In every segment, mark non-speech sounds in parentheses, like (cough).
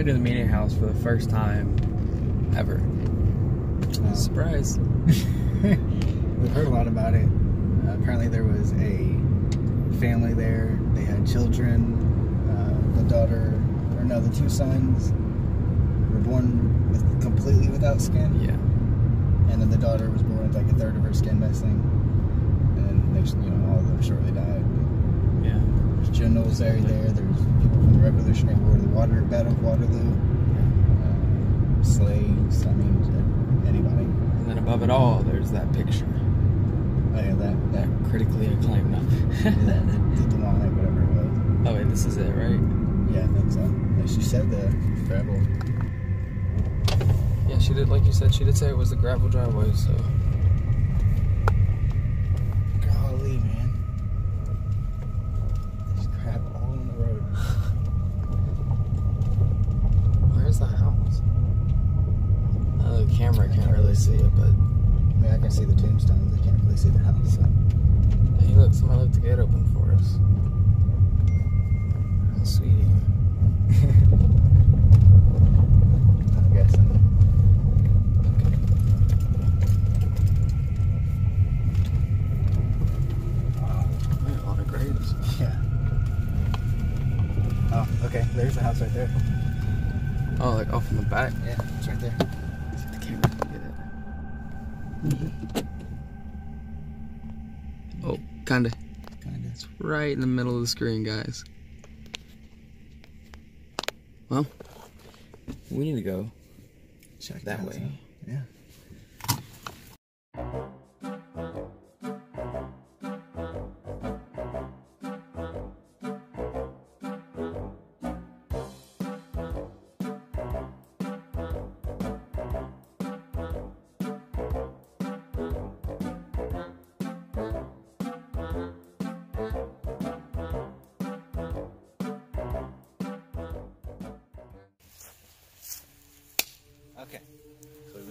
way to the meeting house for the first time ever. Uh, Surprise. (laughs) We've heard a lot about it. Uh, apparently, there was a family there. They had children. Uh, the daughter, or no, the two sons were born with, completely without skin, Yeah. and then the daughter was born with like a third of her skin missing. And they, you know, all of them shortly died. Yeah. There's generals there. There. There's people from the Revolutionary War, the Water Battle of Waterloo, uh, slaves. I mean, anybody. And then above it all, there's that picture. Oh yeah, that that That critically acclaimed. (laughs) the, the demonic, whatever it was. oh, wait, this is it, right? Yeah, I think so. Yeah, she said the gravel. Yeah, she did, like you said, she did say it was the gravel driveway, so. Crap all on the road. Where's the house? Uh, the camera can't really see it, but. I mean, I can see the tombstones. I can't really see the house. So. Hey, look, somebody left the gate open for us. Oh, sweetie. (laughs) I'm guessing. Man, a lot of graves. Yeah. Oh, okay. There's the house right there. Oh, like off in the back? Yeah, it's right there. See if the camera can get it. Mm-hmm. Oh, kinda. Kind of. It's right in the middle of the screen, guys. Well, we need to go Check that way. out. Yeah.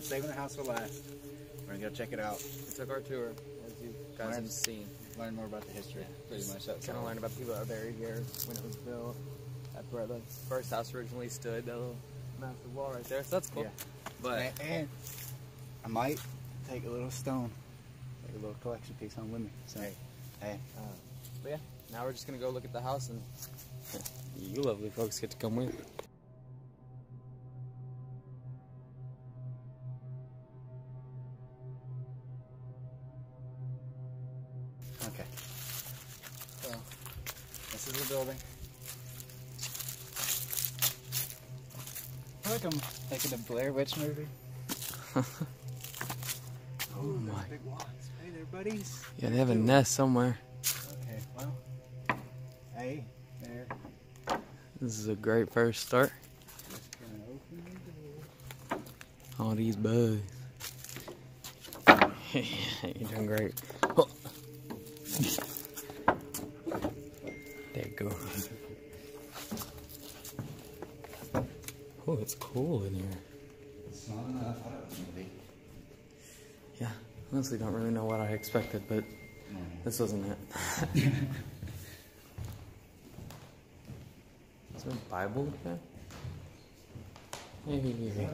Saving the house for last. We're gonna go check it out. We took our tour, as you guys Learn- have seen. Learn more about the history. Pretty much. That's Kind of all. learned about the people that were buried here when it was built. That's where the first house originally stood. That little massive wall right there. So that's cool. Yeah. But And, and I might take a little stone, like a little collection piece home with me. So, hey, hey, Uh, but yeah, now we're just gonna go look at the house and you lovely folks get to come with. Movie. (laughs) Oh Ooh, my. Big. Hey there, buddies. Yeah, they have a nest somewhere. Okay, well. Hey, there. This is a great first start. Just gonna open the door. All these bugs. (laughs) You're doing great. Oh. There you go. (laughs) Oh, it's cool in here. Not enough. I thought it was gonna be. Yeah, honestly, don't really know what I expected, but mm. this wasn't it. (laughs) Is there a Bible there? Hey, hey, hey.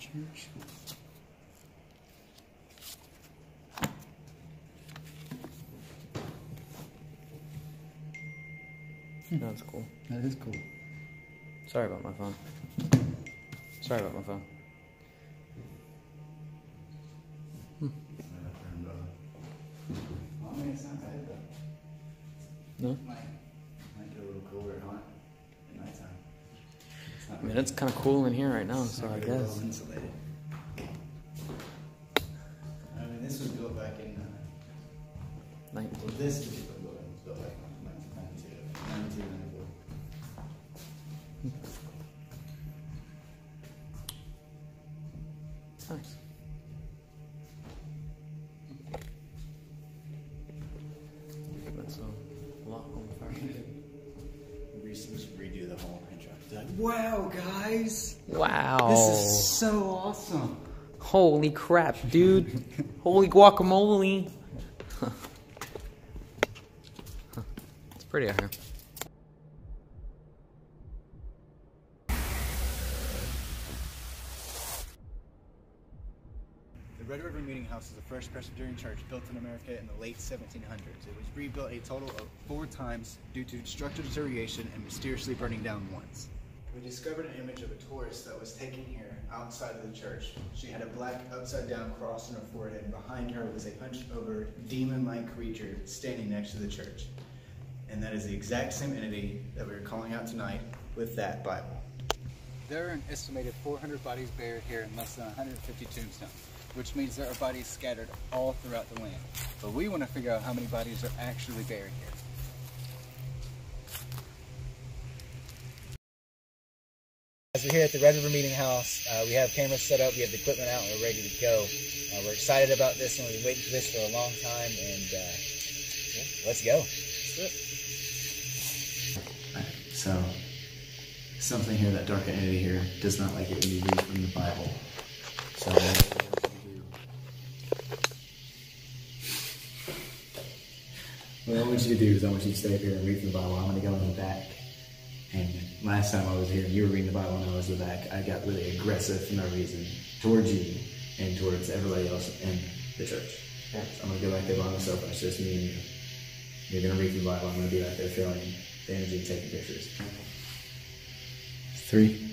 church. That's cool. That is cool. Sorry about my phone. Sorry about my phone. I mean, it's not bad though. No? Might, might get a little cooler at night. At nighttime. It's I mean, it's kind of cool in here right now, so I guess. well insulated. I mean, this was built back in. Uh, well, 19. this Holy crap, dude. Holy guacamole. It's pretty out here. The Red River Meeting House is the first Presbyterian church built in America in the late 1700s. It was rebuilt a total of four times due to structural deterioration and mysteriously burning down once. We discovered an image of a tourist that was taken here outside of the church. She had a black upside down cross on her forehead, and behind her was a hunched over demon like creature standing next to the church. And that is the exact same entity that we are calling out tonight with that Bible. There are an estimated 400 bodies buried here in less than 150 tombstones, which means there are bodies scattered all throughout the land. But we want to figure out how many bodies are actually buried here. We're here at the Red River Meeting House, uh, we have cameras set up, we have the equipment out, and we're ready to go. Uh, we're excited about this, and we've been waiting for this for a long time, and uh, yeah, let's go. So, something here, that dark entity here, does not like it when you read from the Bible. So, what I want you to do is I want you to stay up here and read from the Bible. I'm going to go in the back. And last time I was here and you were reading the Bible and I was in the back, I got really aggressive for no reason towards you and towards everybody else in the church. So I'm going to go back there by myself. It's just me and you. You're going to read the Bible. I'm going to be back there filming the energy and taking pictures. Three.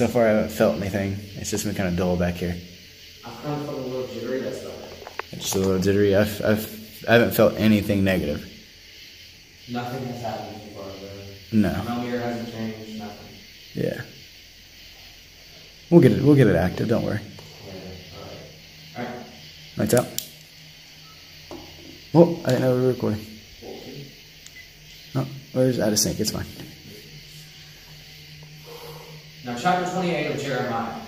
So far I haven't felt anything. It's just been kind of dull back here. I've kind of felt a little jittery, that's it. It's just a little jittery. I've, I've, I haven't felt anything negative. Nothing has happened so far, really. No. No mirror hasn't changed, nothing. Yeah. We'll get it. We'll get it active. Don't worry. Yeah, alright. Alright. Lights out. Oh, I didn't know we were recording. Oh, where's out of sync? It's fine. Now, chapter 28 of Jeremiah.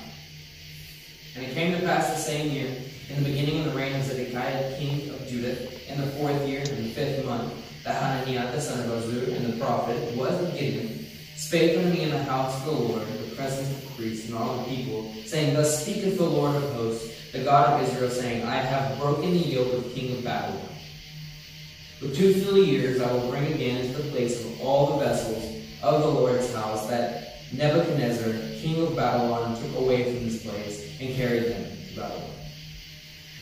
And it came to pass the same year, in the beginning of the reign of Zedekiah, king of Judah, in the fourth year, in the fifth month, that Hananiah the son of Azur, and the prophet, was of Gideon, spake unto me in the house of the Lord, in the presence of the priests and all the people, saying, Thus speaketh the Lord of hosts, the God of Israel, saying, I have broken the yoke of the king of Babylon. With two full years I will bring again into the place of all the vessels of the Lord's house that Nebuchadnezzar, king of Babylon, took away from this place and carried them to Babylon.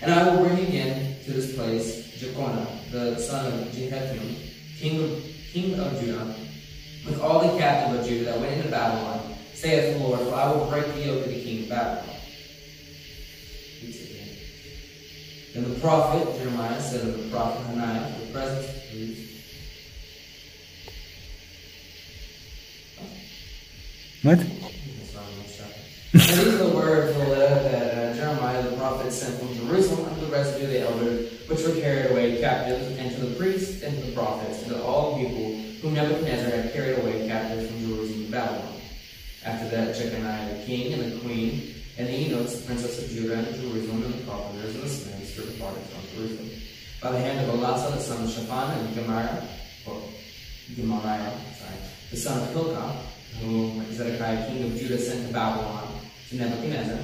And I will bring again to this place Jeconiah, the son of Jehoiakim, king of, king of Judah, with all the captive of Judah that went into Babylon, saith the Lord, for I will break the yoke of the king of Babylon. Then the prophet Jeremiah said unto the prophet Hananiah, the presence of the priest, What? Are the the letter that uh, Jeremiah the prophet sent from Jerusalem unto the residue of the elders, which were carried away captives, and to the priests, and to the prophets, and to all the people whom Nebuchadnezzar had carried away captives from Jerusalem to Babylon. After that, Jeconiah the king, and the queen, and the eunuchs, the princess of Judah, and Jerusalem, and the carpenters, and the smiths, were departed from Jerusalem. By the hand of Elasah, the son of Shaphan, and Gemariah, or Gemariah, sorry, the son of Hilkiah, whom Zedekiah, king of Judah, sent to Babylon, to Nebuchadnezzar,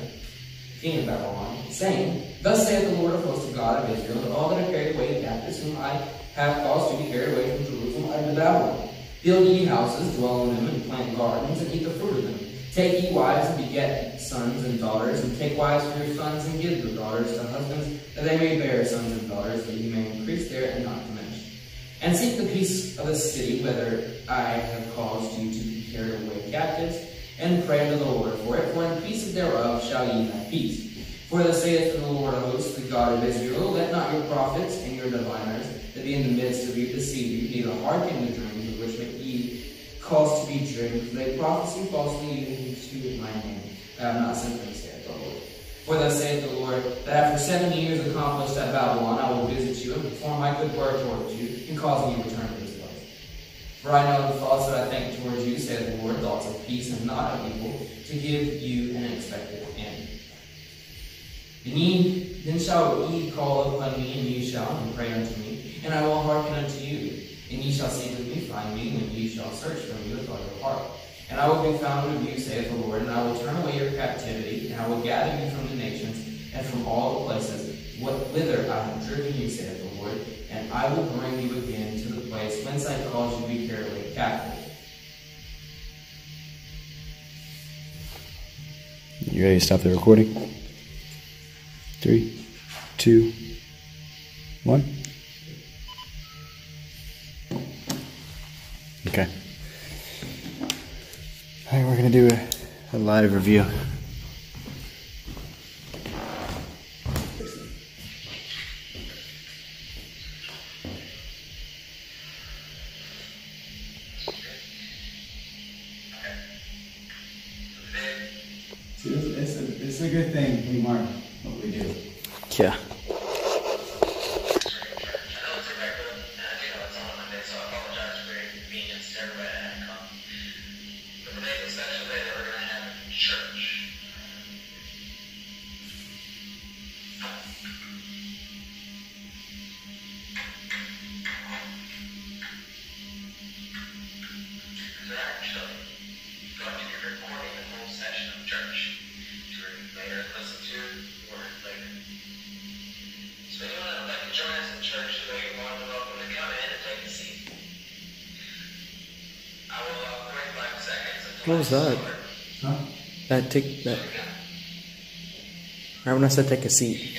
king of Babylon, saying, Thus saith the Lord of hosts, the God of Israel, that all that are carried away captives, whom I have caused to be carried away from Jerusalem unto Babylon. Build ye houses, dwell in them, and plant gardens, and eat the fruit of them. Take ye wives, and beget sons and daughters, and take wives for your sons, and give your daughters to husbands, that they may bear sons and daughters, that ye may increase there and not diminish. And seek the peace of the city, whither I have caused you to carried away captives, and pray unto the Lord for it, for in peace thereof shall ye have peace. For thus saith the Lord of hosts, the God of Israel, let not your prophets and your diviners that be in the midst of you deceive you, neither hearken the dreams of which make ye cause to be dreamed, for they prophesy falsely even to my name. I have not sent them, saith the Lord. For thus saith the Lord, that after seventy years accomplished at Babylon, I will visit you and perform my good word towards you, and cause you to return For I know the thoughts that I think towards you, saith the Lord, thoughts of peace and not of evil, to give you an expected end. And ye, then shall ye call upon me, and ye shall, and pray unto me, and I will hearken unto you. And ye shall seek with me, find me, when ye shall search for me with all your heart. And I will be found of you, saith the Lord, and I will turn away your captivity, and I will gather you from the nations, and from all the places whither I have driven you, saith the Lord, and I will bring you again to the place you to be carried away captive. You ready to stop the recording? Three, two, one. Okay. All right, we're gonna do a, a live review. Was that? Huh? That take that. When I said take a seat.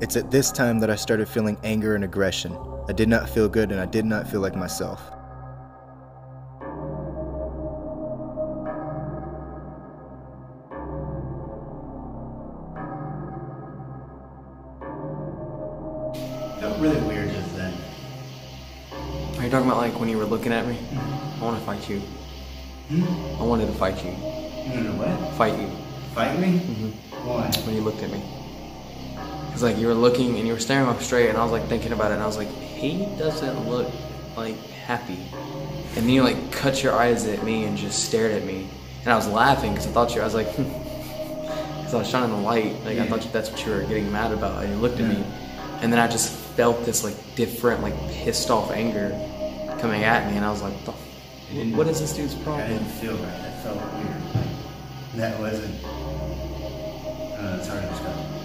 It's at this time that I started feeling anger and aggression. I did not feel good and I did not feel like myself. Felt really weird just then. Are you talking about like when you were looking at me? I want to fight you. Hmm? I wanted to fight you. You know what? Fight you Fight me? Mm-hmm. Why? when you looked at me. Cause like you were looking and you were staring up straight, and I was like thinking about it, and I was like, he doesn't look like happy. And then you like cut your eyes at me and just stared at me, and I was laughing because I thought you. I was like, (laughs) because I was shining the light. Like I thought that's what you were getting mad about. And you looked at me, and then I just felt this like different, like pissed off anger coming at me, and I was like, what is this dude's problem? I didn't feel right. That felt weird. Like, that wasn't. Uh, it's hard to describe.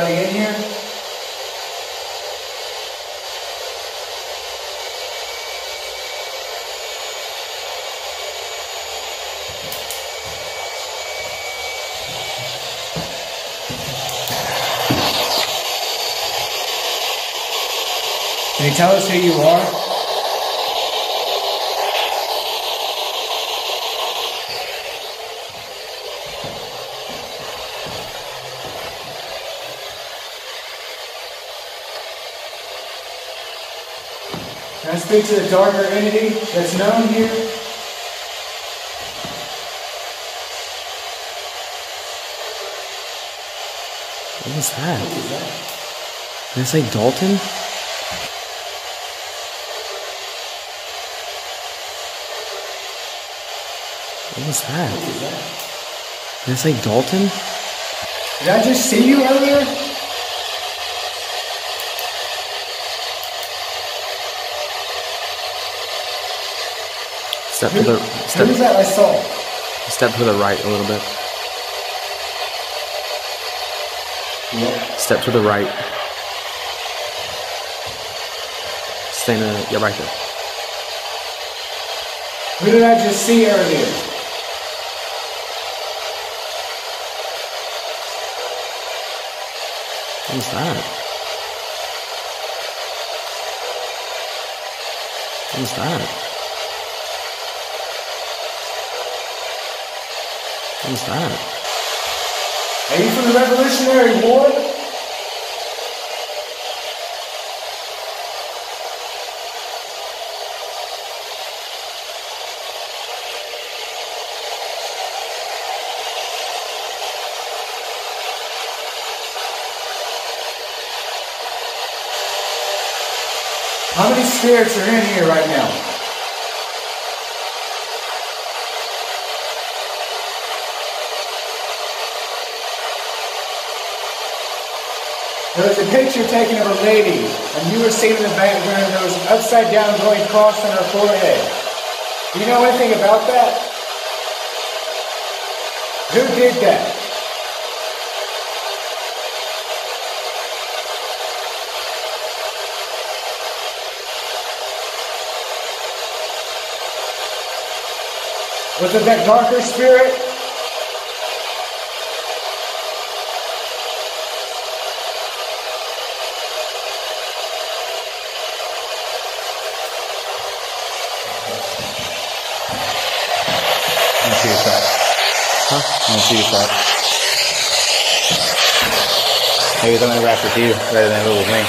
Is anybody in here? Can you tell us who you are? Speak to the darker entity that's known here? What was that? Did I say Dalton? What was that? Did it say Dalton? Did I just see you earlier? Step to the step was that I saw? step to the right a little bit. Yep. Step to the right. Stay in the yeah right there. Who did I just see earlier? What was that? What was that? Was that? Are you from the Revolutionary War? How many spirits are in here right now? There was a picture taken of a lady, and you were seen in the background. There was upside down glowing cross on her forehead. Do you know anything about that? Who did that? Was it that darker spirit? Your side. Huh? See your side. Maybe it's only rap with you rather than it with me.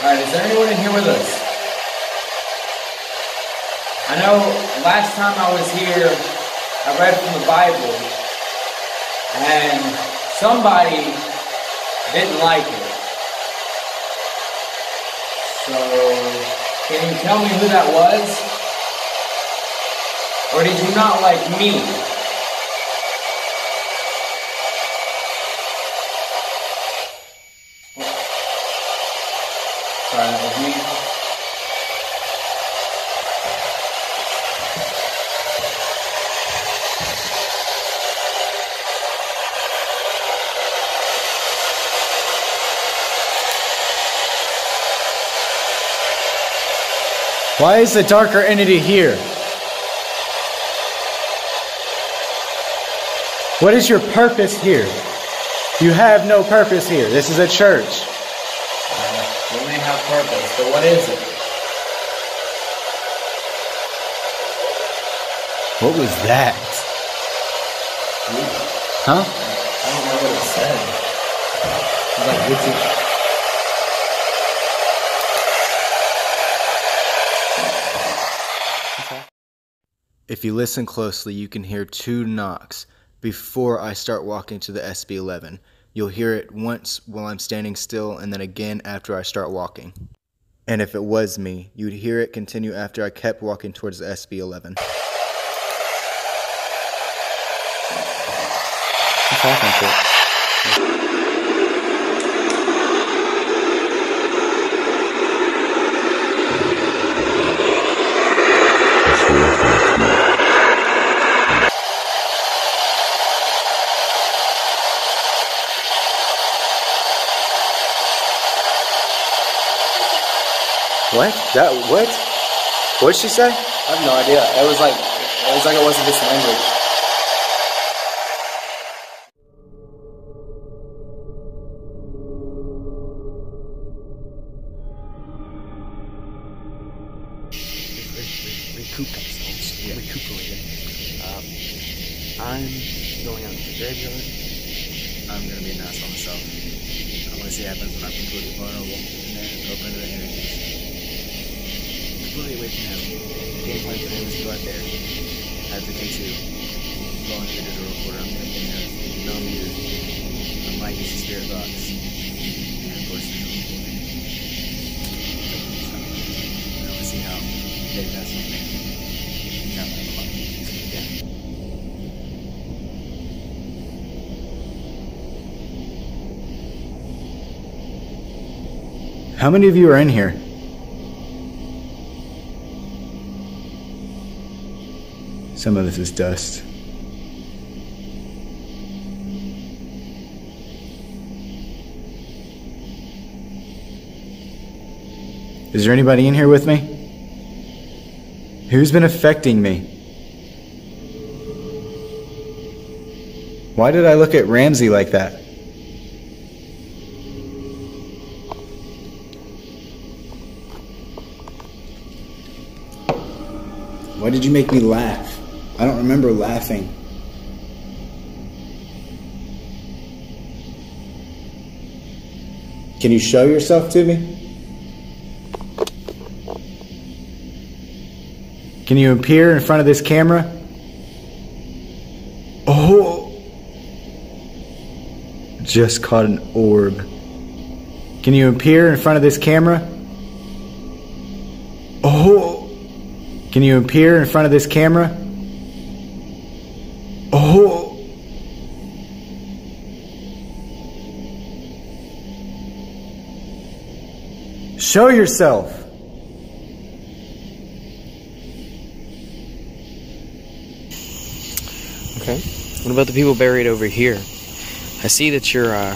Alright, is there anyone in here with us? I know last time I was here, I read from the Bible, and somebody didn't like it. So, can you tell me who that was? Or did you not like me? Sorry, that was me. Why is the darker entity here? What is your purpose here? You have no purpose here. This is a church. Uh, we may have purpose, but what is it? What was that? Huh? I don't know what it said. It's like, what's it? If you listen closely, you can hear two knocks before I start walking to the SB 11. You'll hear it once while I'm standing still, and then again after I start walking. And if it was me, you'd hear it continue after I kept walking towards the SB 11. What's happening to it? What? That what? What'd she say? I have no idea. It was like it was like it wasn't this language. How many of you are in here? Some of this is dust. Is there anybody in here with me? Who's been affecting me? Why did I look at Ramsey like that? Did you make me laugh? I don't remember laughing. Can you show yourself to me? Can you appear in front of this camera? Oh! Just caught an orb. Can you appear in front of this camera? Oh! Can you appear in front of this camera? Oh! Show yourself! Okay. What about the people buried over here? I see that you're, uh,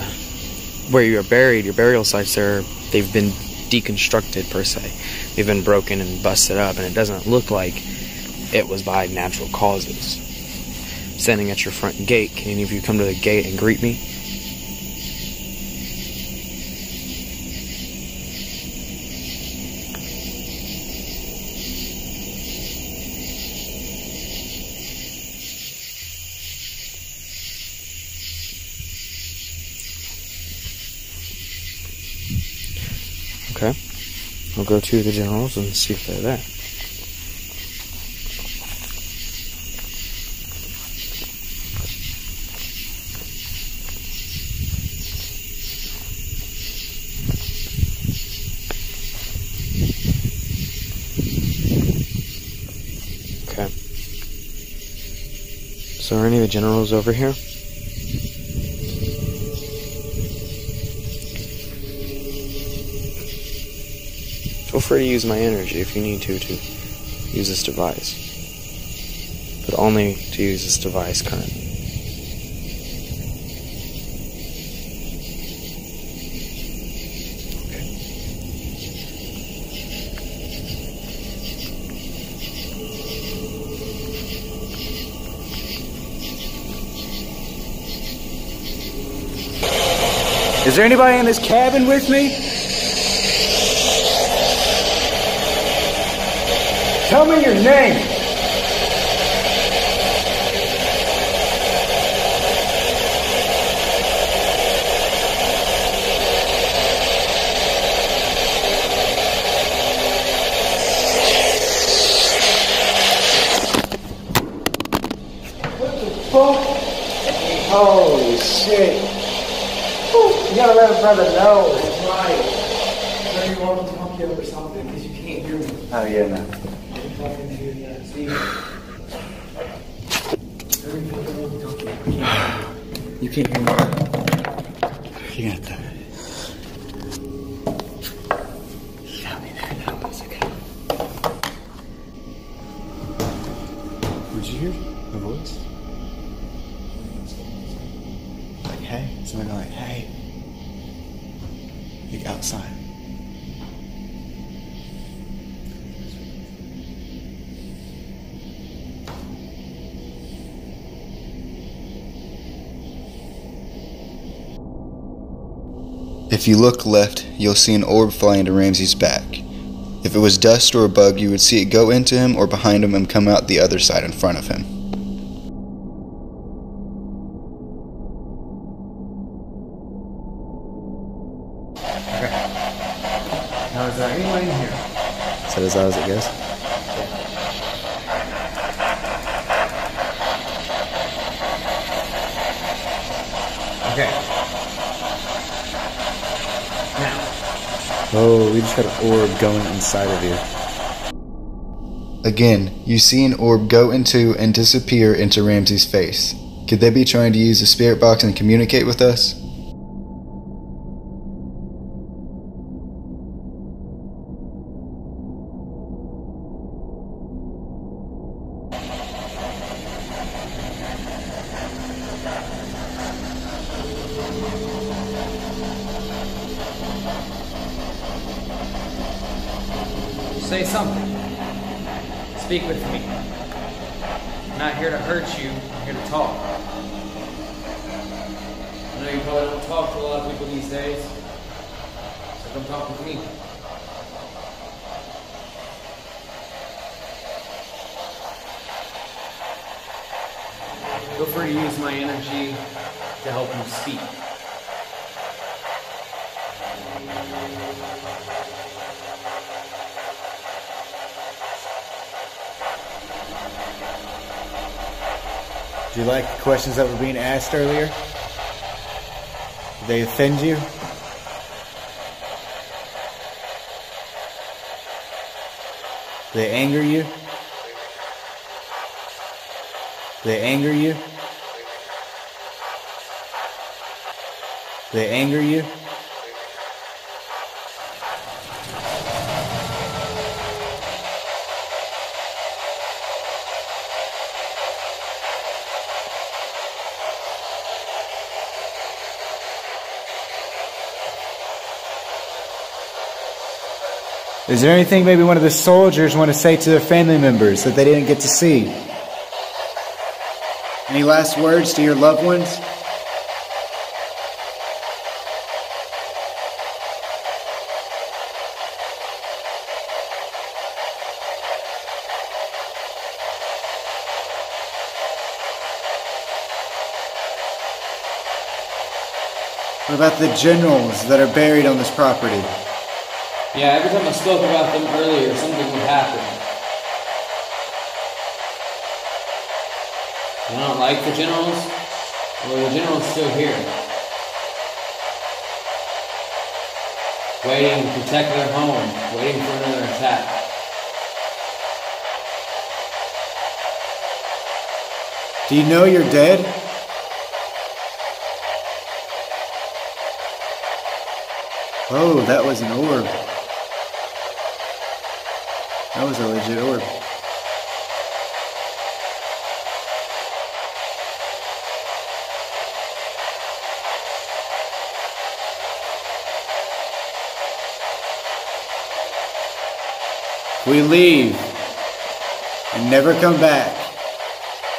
where you are buried, your burial sites there, they've been deconstructed per se. They've been broken and busted up, and it doesn't look like it was by natural causes. Standing at your front gate, can any of you come to the gate and greet me? Okay. I'll go to the generals and see if they're there. Okay. So are any of the generals over here? Free to use my energy if you need to to use this device. But only to use this device currently. Is there anybody in this cabin with me? Tell me your name. What the fuck? Holy shit. You gotta let a brother know. Right. Maybe you want to talk to you over something because you can't hear me. Oh, yeah, no. I'm talking to you. Yeah. See. Every people will be talking. (sighs) You can't hear me. You got that. You got me there. That was okay. Would you hear the voice? Like, hey. Somebody like, hey. Like outside. If you look left, you'll see an orb fly into Ramsey's back. If it was dust or a bug, you would see it go into him or behind him and come out the other side in front of him. Okay. Now, is there anyone in here? Is that as loud as it goes? Okay. Now, Oh, we just got an orb going inside of you. Again, you see an orb go into and disappear into Ramsey's face. Could they be trying to use the spirit box and communicate with us? say something. Speak with me. I'm not here to hurt you, I'm here to talk. I know you probably don't talk to a lot of people these days, so come talk with me. Feel free to use my energy to help you speak. Do you like questions that were being asked earlier? Did they offend you? Did they anger you? Did they anger you? Did they anger you? Is there anything maybe one of the soldiers want to say to their family members that they didn't get to see? Any last words to your loved ones? What about the generals that are buried on this property? Yeah, every time I spoke about them earlier, something would happen. I don't like the generals. Well, the general's still here. Waiting to protect their home, waiting for another attack. Do you know you're dead? Oh, that was an orb. That was a legit orb. We leave and never come back.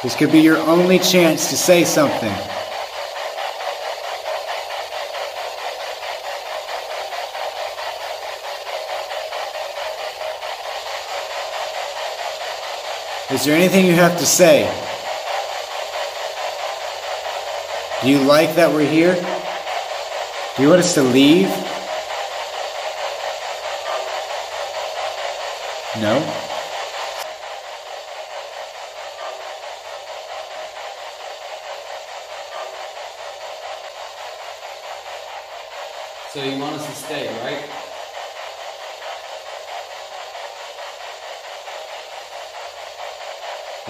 This could be your only chance to say something. Is there anything you have to say? Do you like that we're here? Do you want us to leave? No? So you want us to stay, right?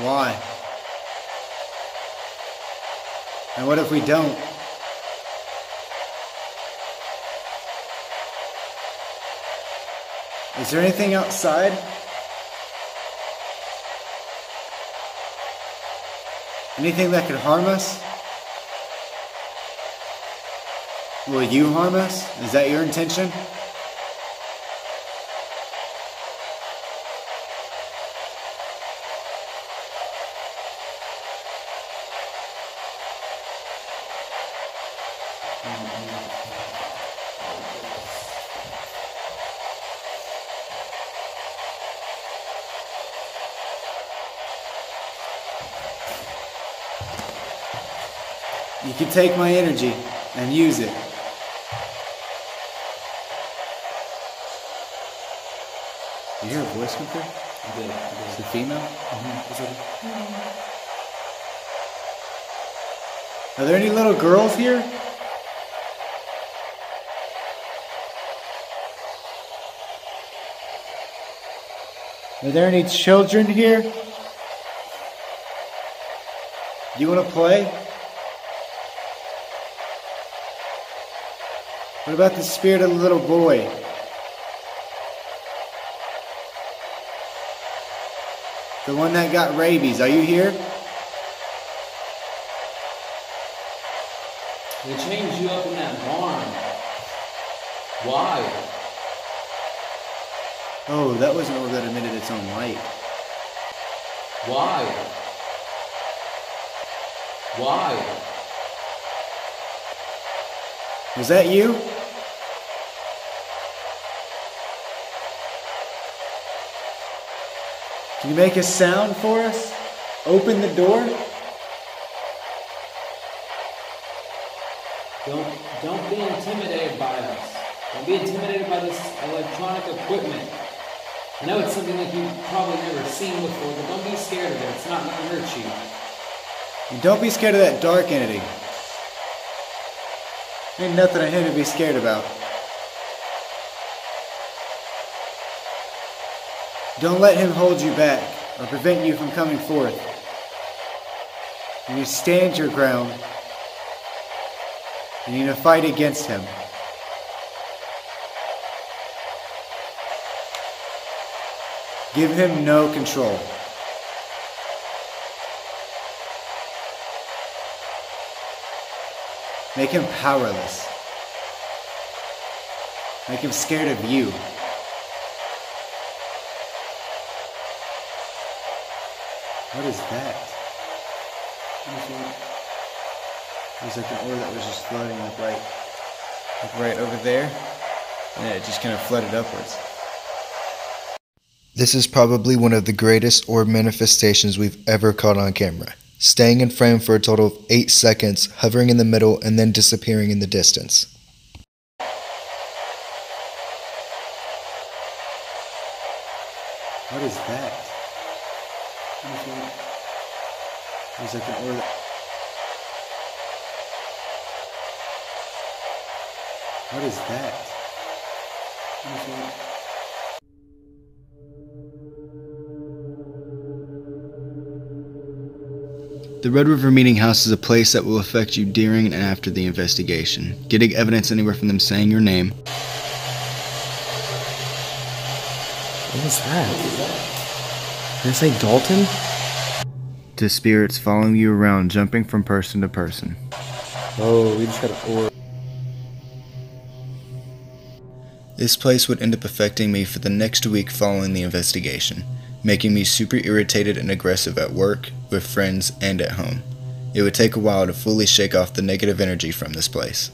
Why? And what if we don't? Is there anything outside? Anything that could harm us? Will you harm us? Is that your intention? Take my energy and use it. You hear a voice come through? Mm-hmm. Is it female? Is it- Are there any little girls here? Are there any children here? You want to play? What about the spirit of the little boy? The one that got rabies, are you here? They changed you up in that barn. Why? Oh, that was an orb that emitted its own light. Why? Why? Was that you? Can you make a sound for us? Open the door? Don't don't be intimidated by us. Don't be intimidated by this electronic equipment. I know it's something that you've probably never seen before, but don't be scared of it. It's not gonna hurt you. And don't be scared of that dark entity. Ain't nothing I him to be scared about. Don't let him hold you back or prevent you from coming forth. You stand your ground. You need to fight against him. Give him no control. Make him powerless. Make him scared of you. What is that? It was like an orb that was just floating like right, like right over there, and it just kind of flooded upwards. This is probably one of the greatest orb manifestations we've ever caught on camera. Staying in frame for a total of 8 seconds, hovering in the middle, and then disappearing in the distance. What is that? It was like an orb. that- What is that? The Red River Meeting House is a place that will affect you during and after the investigation. Getting evidence anywhere from them saying your name, What was that? Did it say Dalton? To spirits following you around, jumping from person to person. Oh, we just got a orb. This place would end up affecting me for the next week following the investigation, making me super irritated and aggressive at work, with friends, and at home. It would take a while to fully shake off the negative energy from this place.